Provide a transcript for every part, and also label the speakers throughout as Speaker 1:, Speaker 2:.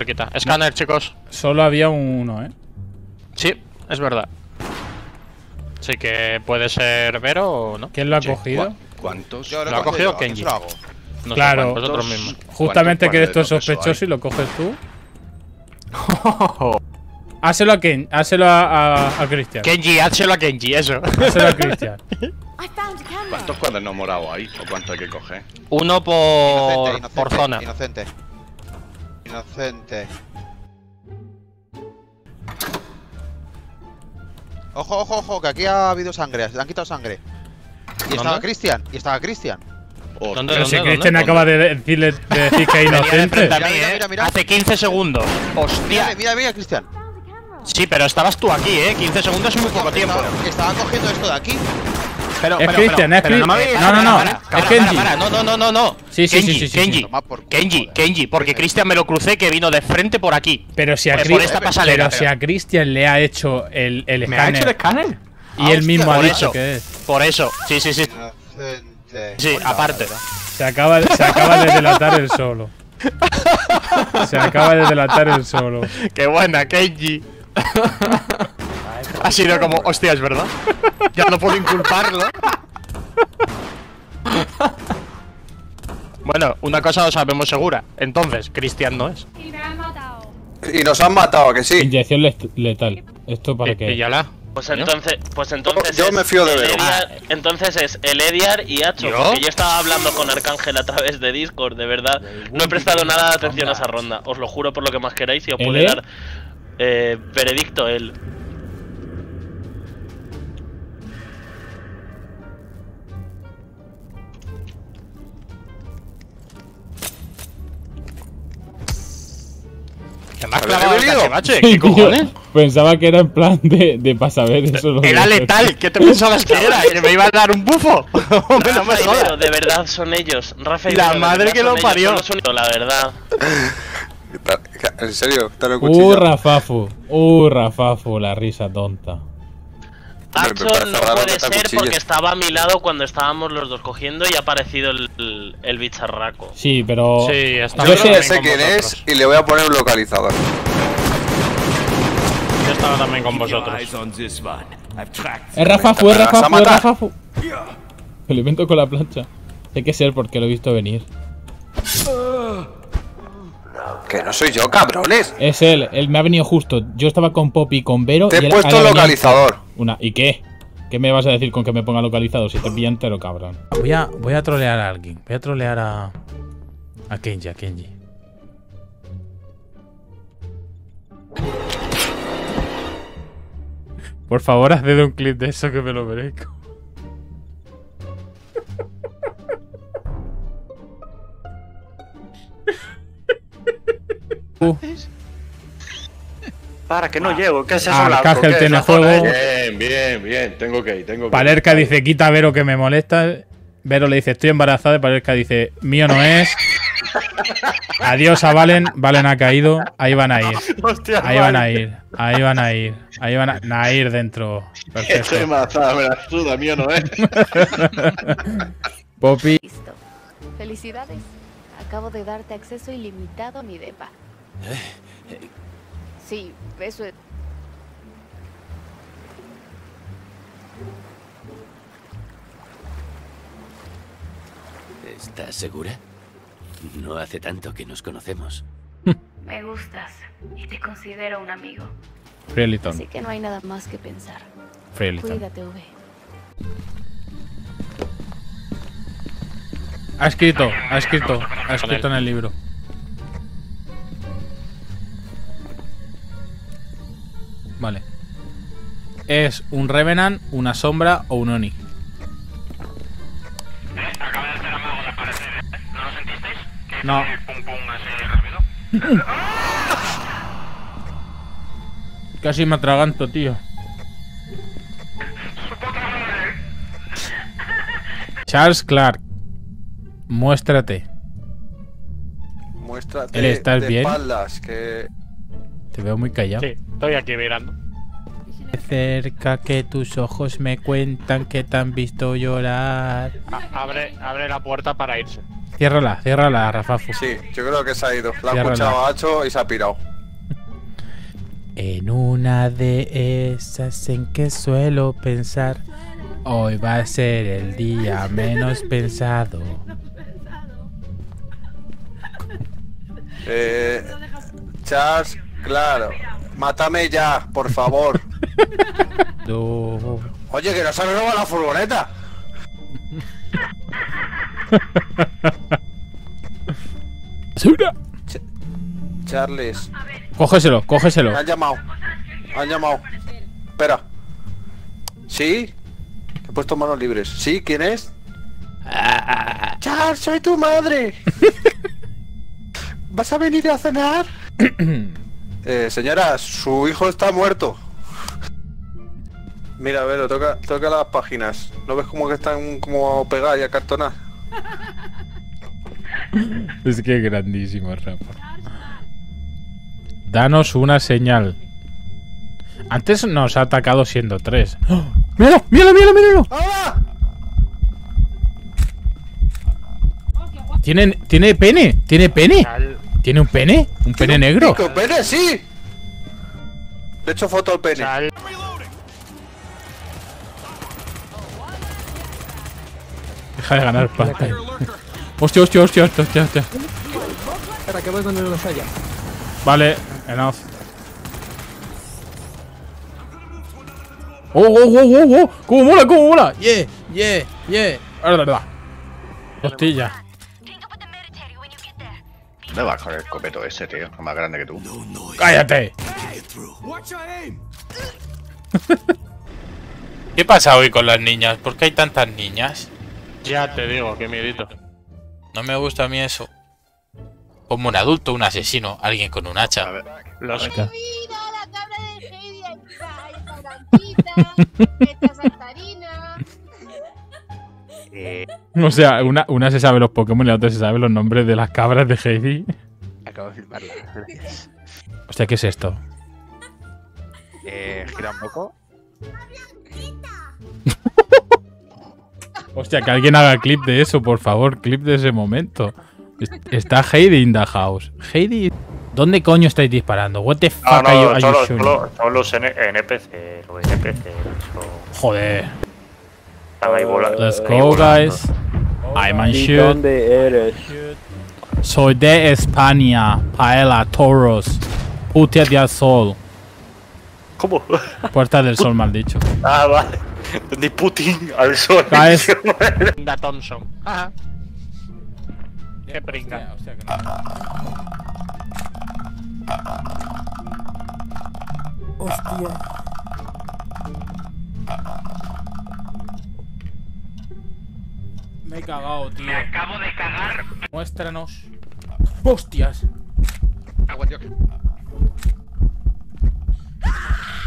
Speaker 1: cerquita. Escáner, chicos.
Speaker 2: Solo había uno, ¿eh?
Speaker 1: Sí, es verdad. Así que puede ser Vero o no.
Speaker 2: ¿Quién lo ha
Speaker 3: Sí,
Speaker 2: cogido?
Speaker 3: ¿Cuántos?
Speaker 1: Lo ha cogido Kenji.
Speaker 3: Yo lo hago.
Speaker 1: No
Speaker 2: Claro.
Speaker 1: sé, vosotros mismos.
Speaker 2: Justamente
Speaker 3: ¿Cuántos
Speaker 2: que esto es sospechoso y lo coges tú. Háselo a Ken, háselo a, a, a Cristian.
Speaker 1: Kenji, házelo a Kenji, eso.
Speaker 2: Háselo a Cristian.
Speaker 3: ¿Cuántos cuadernos morados hay? ¿O cuánto hay que coger?
Speaker 1: Uno por,
Speaker 4: Inocente, inocente,
Speaker 1: por zona.
Speaker 4: Inocente. Inocente. Ojo, ojo, ojo, que aquí ha habido sangre, se han quitado sangre. Y estaba. Cristian, y estaba Cristian.
Speaker 3: Hostia.
Speaker 1: ¿Dónde,
Speaker 2: Pero si Cristian acaba de decirle de decir que es inocente.
Speaker 1: mí, eh.
Speaker 4: mira, mira.
Speaker 1: Hace 15 segundos. Hostia.
Speaker 4: Mira, mira, mira, Cristian.
Speaker 1: Sí, pero estabas tú aquí, eh. 15 segundos es muy poco tiempo.
Speaker 4: Estaba, estaba cogiendo esto de aquí.
Speaker 1: Pero,
Speaker 2: Es Cristian, es
Speaker 1: pero
Speaker 2: Cri-
Speaker 1: me habéis-
Speaker 2: no, no, no,
Speaker 1: para,
Speaker 2: es Kenji.
Speaker 1: No, no, no, no, no.
Speaker 2: Sí, sí,
Speaker 1: Kenji,
Speaker 2: sí, sí, sí,
Speaker 1: Kenji. Kenji. Kenji, porque Cristian me lo crucé que vino de frente por aquí.
Speaker 2: Pero si a, Cristian le ha hecho el, el
Speaker 5: ¿Me ha hecho el
Speaker 2: escáner
Speaker 5: escáner?
Speaker 2: y él mismo ha dicho que es.
Speaker 1: Por eso. Sí, sí, sí.
Speaker 4: Inocente.
Speaker 1: Sí, aparte.
Speaker 2: Se acaba, se acaba de delatar el solo. Se acaba de delatar el solo.
Speaker 1: Qué buena, Kenji. ha sido como, hostia, es verdad. Ya no puedo inculparlo. bueno, una cosa lo sabemos segura. Entonces, Cristian no es.
Speaker 6: Y me han matado.
Speaker 7: Y nos han matado, ¿a que sí?
Speaker 2: Inyección let- letal. ¿Esto para
Speaker 1: Y-
Speaker 2: qué?
Speaker 1: y ya la.
Speaker 8: Pues entonces, pues entonces
Speaker 7: Yo me fío de Vero.
Speaker 8: Entonces es el Ediar y Hacho,
Speaker 1: ¿Yo?
Speaker 8: porque yo estaba hablando con Arcángel a través de Discord, de verdad. No he prestado nada de atención a esa ronda. Os lo juro por lo que más queráis y os
Speaker 2: ¿El
Speaker 8: puede
Speaker 2: E?
Speaker 8: dar eh, veredicto él.
Speaker 1: ¿Qué me has
Speaker 7: ¿Habéis
Speaker 1: clavado el
Speaker 7: bebido?
Speaker 1: cachivache?
Speaker 2: Sí,
Speaker 1: ¿Qué
Speaker 2: tío.
Speaker 1: cojones?
Speaker 2: Pensaba que era en plan de, de para saber eso. lo
Speaker 1: Era letal. ¿Qué te pensabas que era? ¿Que me iba a dar un bufo? Hombre, no me jodas.
Speaker 8: de verdad son ellos. Rafa y
Speaker 1: La madre que lo parió.
Speaker 8: la verdad.
Speaker 7: En serio, te lo he cuchillado.
Speaker 2: Uh, Rafafu. Uh, Rafafu, la risa tonta.
Speaker 7: Parece
Speaker 8: no puede ser porque estaba a mi lado cuando estábamos los dos cogiendo y ha aparecido el, el, el bicharraco.
Speaker 2: Sí, pero.
Speaker 1: Sí, está
Speaker 7: Yo
Speaker 2: sé-
Speaker 7: sé quién
Speaker 1: vosotros.
Speaker 7: es y le voy a poner un localizador.
Speaker 1: Yo estaba también con vosotros.
Speaker 2: Es Rafafu, es
Speaker 7: ¿Te vas a
Speaker 2: Rafafu, es
Speaker 7: matar?
Speaker 2: Rafafu. Me lo invento con la plancha. Hay que ser porque lo he visto venir.
Speaker 7: Que no soy yo, cabrones.
Speaker 2: Es él, él me ha venido justo. Yo estaba con Poppy y con Vero.
Speaker 7: Te
Speaker 2: y
Speaker 7: he
Speaker 2: él-
Speaker 7: puesto localizador.
Speaker 2: Una. ¿Y qué? ¿Qué me vas a decir con que me ponga localizado si te pilla entero, cabrón? Voy a, voy a trolear a alguien. Voy a trolear a. A Kenji, a Kenji. Por favor, haced un clip de eso que me lo merezco.
Speaker 5: Para, que no llego. ¿Qué es eso?
Speaker 2: Arcángel tiene juego.
Speaker 3: Bien, bien, bien. Tengo que ir, tengo que ir.
Speaker 2: Palerca dice, quita a Vero que me molesta. Vero le dice, estoy embarazada. Y Palerca dice, mío no es. Adiós a Valen. Valen ha caído. Ahí van a ir.
Speaker 5: Hostia,
Speaker 2: Ahí van a ir. Ahí van a ir. Ahí van a, ir dentro.
Speaker 3: Estoy
Speaker 2: Perfecto.
Speaker 3: embarazada, me la suda, mío no es.
Speaker 2: Poppy.
Speaker 6: Listo. Felicidades. Acabo de darte acceso ilimitado a mi depa. Sí, eso es.
Speaker 9: ¿Estás segura? No hace tanto que nos conocemos.
Speaker 6: Me gustas y te considero un amigo. Así
Speaker 2: Freeliton.
Speaker 6: que no hay nada más que pensar.
Speaker 2: Freeliton.
Speaker 6: Cuídate, V.
Speaker 2: Ha escrito, ha escrito, ha escrito en el libro. Es un Revenant, una sombra o un Oni. No. Casi me atraganto, tío. Charles Clark, muéstrate.
Speaker 7: Muéstrate
Speaker 2: ¿estás
Speaker 7: de
Speaker 2: bien?
Speaker 7: espaldas, que...
Speaker 2: Te veo muy callado.
Speaker 1: Sí, estoy aquí mirando.
Speaker 2: Cerca que tus ojos me cuentan que te han visto llorar.
Speaker 1: A- abre, abre la puerta para irse.
Speaker 2: Ciérrala, ciérrala, Rafafu.
Speaker 7: Sí, yo creo que se ha ido. La ha escuchado a Hacho y se ha pirado.
Speaker 2: En una de esas en que suelo pensar, hoy va a ser el día menos pensado.
Speaker 7: Eh, Charles, claro. Mátame ya, por favor.
Speaker 2: Do-
Speaker 7: Oye, que nos han robado la furgoneta. Charles,
Speaker 2: Cógeselo, cógeselo.
Speaker 7: me han llamado. Me han llamado. Espera. ¿Sí? He puesto manos libres. ¿Sí? ¿Quién es? Charles, soy tu madre. ¿Vas a venir a cenar? eh, señora, su hijo está muerto. Mira, a ver, toca, toca las páginas. ¿No ves como que están como pegadas y acartonadas?
Speaker 2: Es que grandísimo, Rafa. Danos una señal. Antes nos ha atacado siendo tres. ¡Oh! ¡Míralo, míralo, míralo, míralo! ¿Tiene, ¿Tiene pene? ¿Tiene pene? ¿Tiene un pene? ¿Un pene negro?
Speaker 7: ¡Pico, pene, sí! Le he hecho foto al pene.
Speaker 2: Deja de ganar pantalla. Hostia, hostia, hostia, hostia, hostia, hostia.
Speaker 10: Espera, que voy con el allá.
Speaker 2: Vale, enough. ¡Oh, oh, oh, oh, oh! ¡Cómo mola, cómo mola! ¡Yeah, yeah, yeah! Hostia.
Speaker 3: ¿Dónde vas con el escopeto ese, tío? Más grande que tú.
Speaker 2: ¡Cállate!
Speaker 11: ¿Qué pasa hoy con las niñas? ¿Por qué hay tantas niñas?
Speaker 1: Ya te digo, qué miedito.
Speaker 11: No me gusta a mí eso. Como un adulto, un asesino, alguien con un hacha.
Speaker 3: A ver.
Speaker 1: Los
Speaker 2: Venga.
Speaker 6: Mira la cabra de Heidi, ahí está, ahí está blanquita, esta saltarina.
Speaker 2: O sea, una, una se sabe los Pokémon y la otra se sabe los nombres de las cabras de Heidi.
Speaker 12: Acabo de filmarla. Gracias.
Speaker 2: Hostia, ¿qué es esto?
Speaker 12: Eh, gira un poco.
Speaker 2: Hostia, que alguien haga clip de eso, por favor, clip de ese momento. Es- Está Heidi in the house. Heidi, ¿dónde coño estáis disparando? What the fuck
Speaker 5: No,
Speaker 2: are you,
Speaker 5: no,
Speaker 2: are you shooting?
Speaker 5: solo, solo los N- NPC, los NPC. eso,
Speaker 2: Joder.
Speaker 5: Están ahí volando.
Speaker 2: Let's
Speaker 5: ahí
Speaker 2: go,
Speaker 5: volando.
Speaker 2: guys. I'm on shoot.
Speaker 10: eres?
Speaker 2: Soy de España. Paella, toros. Putia de sol.
Speaker 5: ¿Cómo?
Speaker 2: Puerta del sol, mal dicho.
Speaker 5: Ah, vale. De Putin al sol.
Speaker 2: Guys.
Speaker 1: Da Thompson. Ajá. Qué pringa.
Speaker 10: Hostia.
Speaker 2: Me he cagado, tío. Me acabo de cagar. Muéstranos. ¡Hostias!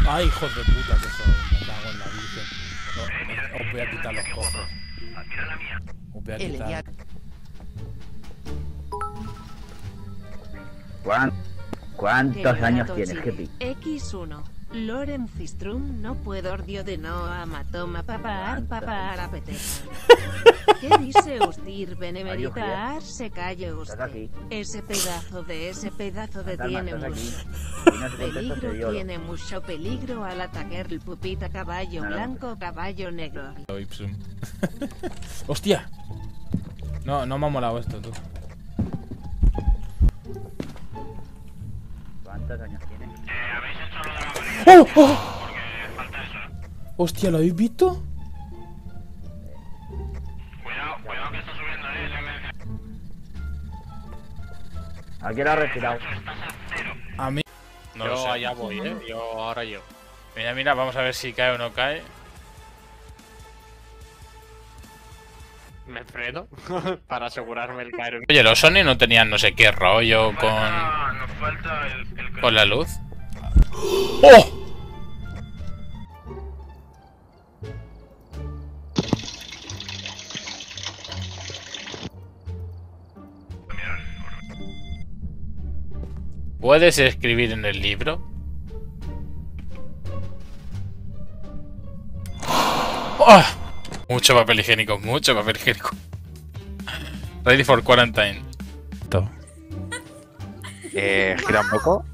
Speaker 2: ¡Ay, hijos de puta que soy! Me cago en la. No, os voy a quitar los cofres. Os voy a quitar.
Speaker 13: ¿Cuántos años tienes, Jepi?
Speaker 14: X1. Loren Fistrum no puedo ordio de no amatoma papar papar apete. ¿Qué dice usted, benemeritar? Se calle usted. Ese pedazo de ese pedazo de tiene mucho peligro, tiene mucho peligro al atacar el pupita caballo
Speaker 13: No, no.
Speaker 14: blanco, caballo negro.
Speaker 2: ¡Hostia! No, no me ha molado esto, tú.
Speaker 13: ¿Cuántos años tienes?
Speaker 2: ¡Oh! ¡Oh! ¡Hostia, ¿lo habéis visto?
Speaker 13: ¿A quién ha respirado?
Speaker 2: A mí.
Speaker 11: No
Speaker 1: Yo allá voy, eh. Yo ahora llego.
Speaker 11: Mira, mira, vamos a ver si cae o no cae.
Speaker 1: Me freno para asegurarme el caer
Speaker 11: Oye, los Sony no tenían no sé qué rollo con. con la luz. ¡Oh! ¿Puedes escribir en el libro? ¡Ah! Mucho papel higiénico, mucho papel higiénico.
Speaker 15: Ready for quarantine.
Speaker 2: To.
Speaker 12: Eh, gira un poco.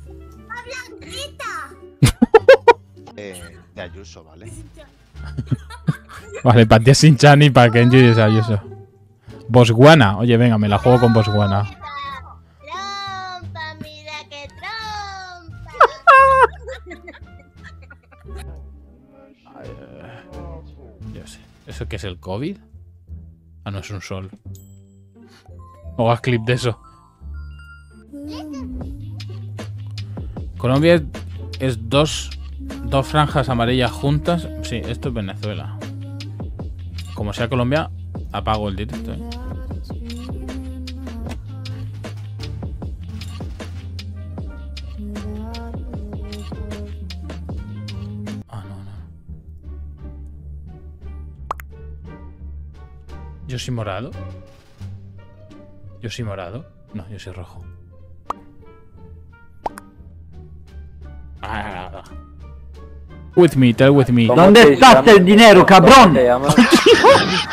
Speaker 4: Eh, de Ayuso, ¿vale?
Speaker 2: Vale, para ti es Sinchan y para Kenji es Ayuso. Bosguana. Oye, venga, me la juego con Bosguana. ¿Eso qué es el COVID? Ah, no, es un sol. O haz clip de eso. Colombia es- dos, dos franjas amarillas juntas. Sí, esto es Venezuela. Como sea Colombia, apago el directo. ¿eh? ¿Yo soy morado? ¿Yo soy morado? No, yo soy rojo. Ah. With me, tell with me.
Speaker 16: ¿Dónde está el dinero, cabrón?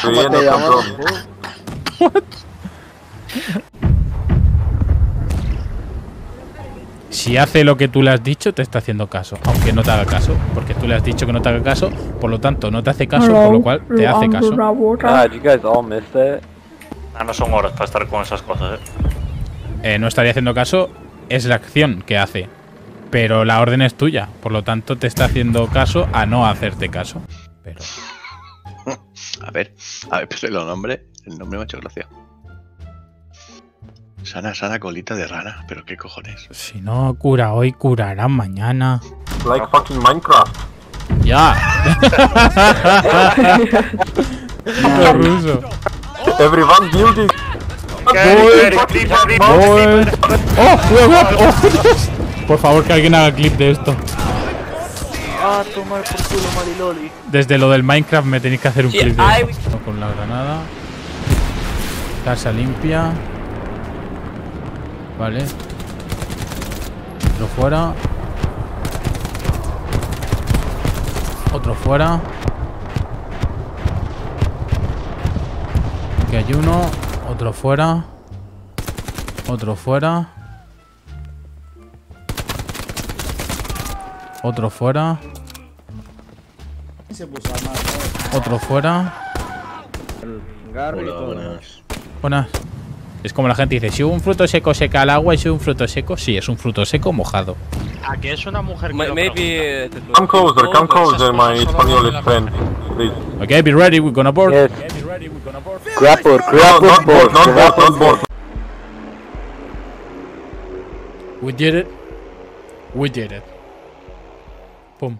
Speaker 17: ¿Cómo te llamas?
Speaker 2: Si hace lo que tú le has dicho, te está haciendo caso. Aunque no te haga caso. Porque tú le has dicho que no te haga caso. Por lo tanto, no te hace caso. Por lo cual, te hace caso.
Speaker 18: Ah, you guys all missed it. Ah, no son horas para estar con esas cosas, eh.
Speaker 2: Eh, no estaría haciendo caso. Es la acción que hace. Pero la orden es tuya. Por lo tanto, te está haciendo caso a no hacerte caso. Pero.
Speaker 19: A ver, a ver, pero el nombre, el nombre me ha hecho gracia. Sana, sana colita de rana, pero qué cojones.
Speaker 2: Si no cura hoy, curará mañana.
Speaker 17: Like fucking Minecraft.
Speaker 2: Ya. Puto ruso.
Speaker 17: Everyone building.
Speaker 2: Voy. ¡Oh! ¡Oh! ¡Oh! Por favor, que alguien haga clip de esto.
Speaker 18: Ah, tomar por culo, Mariloli.
Speaker 2: Desde lo del Minecraft me tenéis que hacer un clip de esto. Con la granada. Casa limpia. Vale. Otro fuera. Otro fuera. Aquí hay uno. Otro fuera. Otro fuera. Otro fuera. Otro fuera. Buenas. Es como la gente dice, si un fruto seco seca al agua y si un fruto seco, sí, es un fruto seco mojado.
Speaker 1: Aquí es una mujer que
Speaker 18: maybe,
Speaker 1: pregunta.
Speaker 17: Come closer, come closer, my español is friend. Please.
Speaker 2: Okay, be ready, we're gonna board.
Speaker 16: Grapple,
Speaker 17: No,
Speaker 16: grapple,
Speaker 17: not board, not board, not board.
Speaker 2: We did it. We did it. Pum.